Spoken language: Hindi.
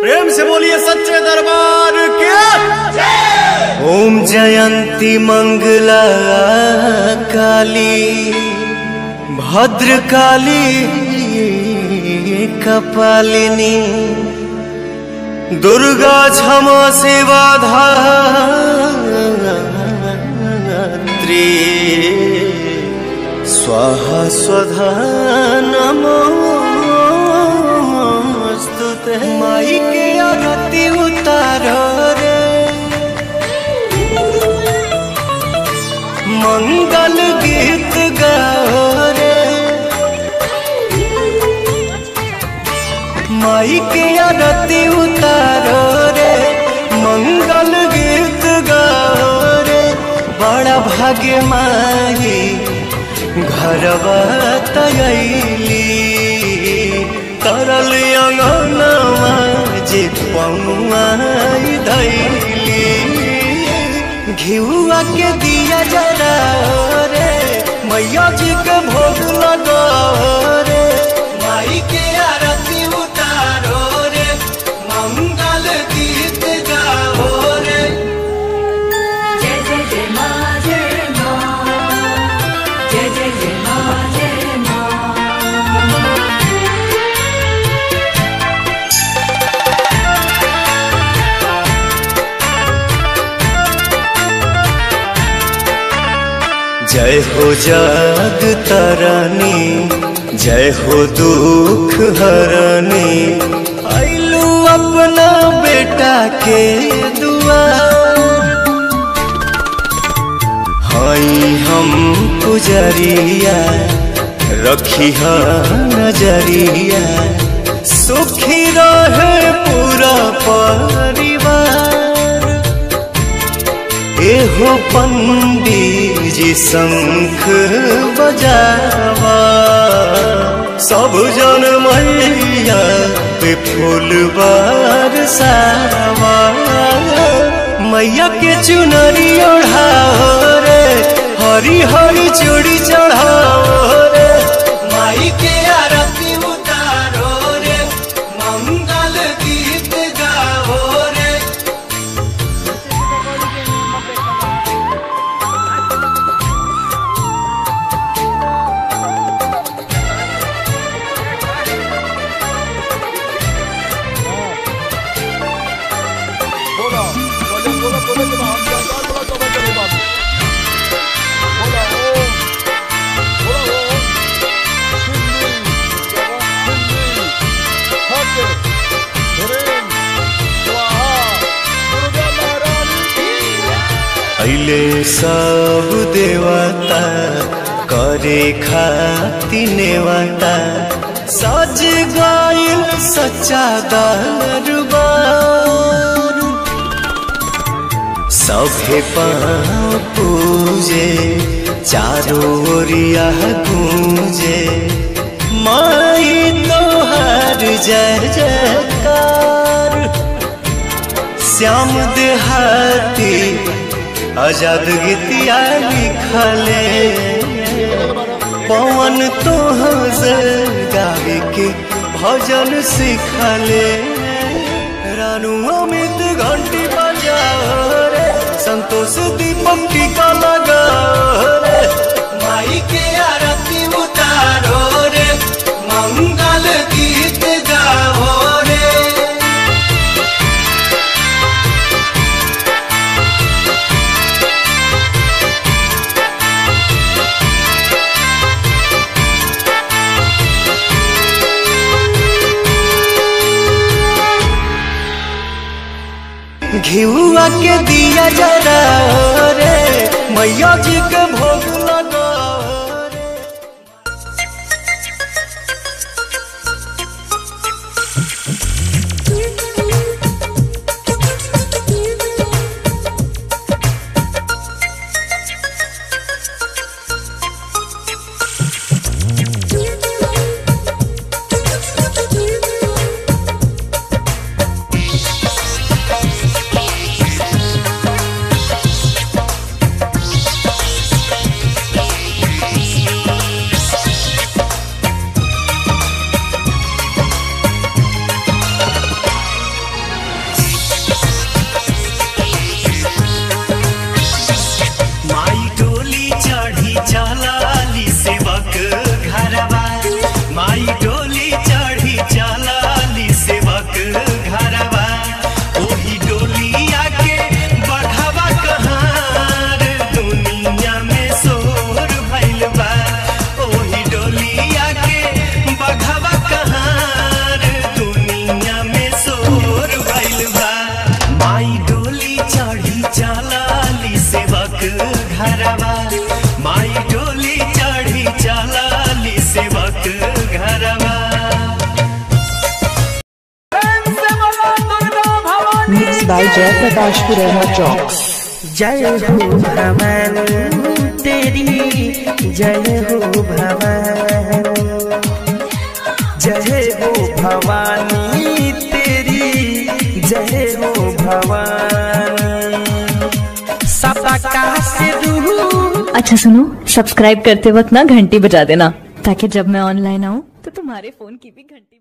प्रेम से बोलिए सच्चे दरबार के। ओम जयंती मंगला काली भद्र काली कपालिनी। दुर्गा क्षमा सेवा धात्री स्वाहा स्वधा नमोस्तुते माई के आरती उतारो रे। मंगल गीत गाओ रे। माई के आरती उतारो रे। मंगल गीत गाओ रे। बड़ा भाग्य माई घरवा तयली। घिउआ के दिया जरा रे। मैया जी के भोग लगा रे। माई के आरती जय हो जग तरनी, जय हो दुख हरनी। आइलू अपना बेटा के दुआ। हई हम पुजरिया, रखी नज़रिया। सुखी रहे पूरा परिवार। एहो पंडित जी शंख बजावा। सब जन मैया पे फूल बरसावा मैया के चुनरी ओढ़ाओ रे, हरी हरी चूड़ी चढ़ाओ अले सब देवता, करे खाती नेवता सज गइल सच्चा दरबार सभे पूजे चारों गूंजे। माई तोहार जय जयकार। श्याम देहाती आज़ाद गीतिया लिखले पवन तो गावे के भजन सिखले रानू अमित घंटी बजा संतोष दीपक टीका लगाओ घिउआ के दिया जरा रे मैया जी के भोग Purana Chowk. जय हो भवानी तेरी जय हो भवानी जय हो भवानी तेरी जय हो भवानी सबका से अच्छा सुनो सब्सक्राइब करते वक्त ना घंटी बजा देना ताकि जब मैं ऑनलाइन आऊँ तो तुम्हारे फ़ोन की भी घंटी।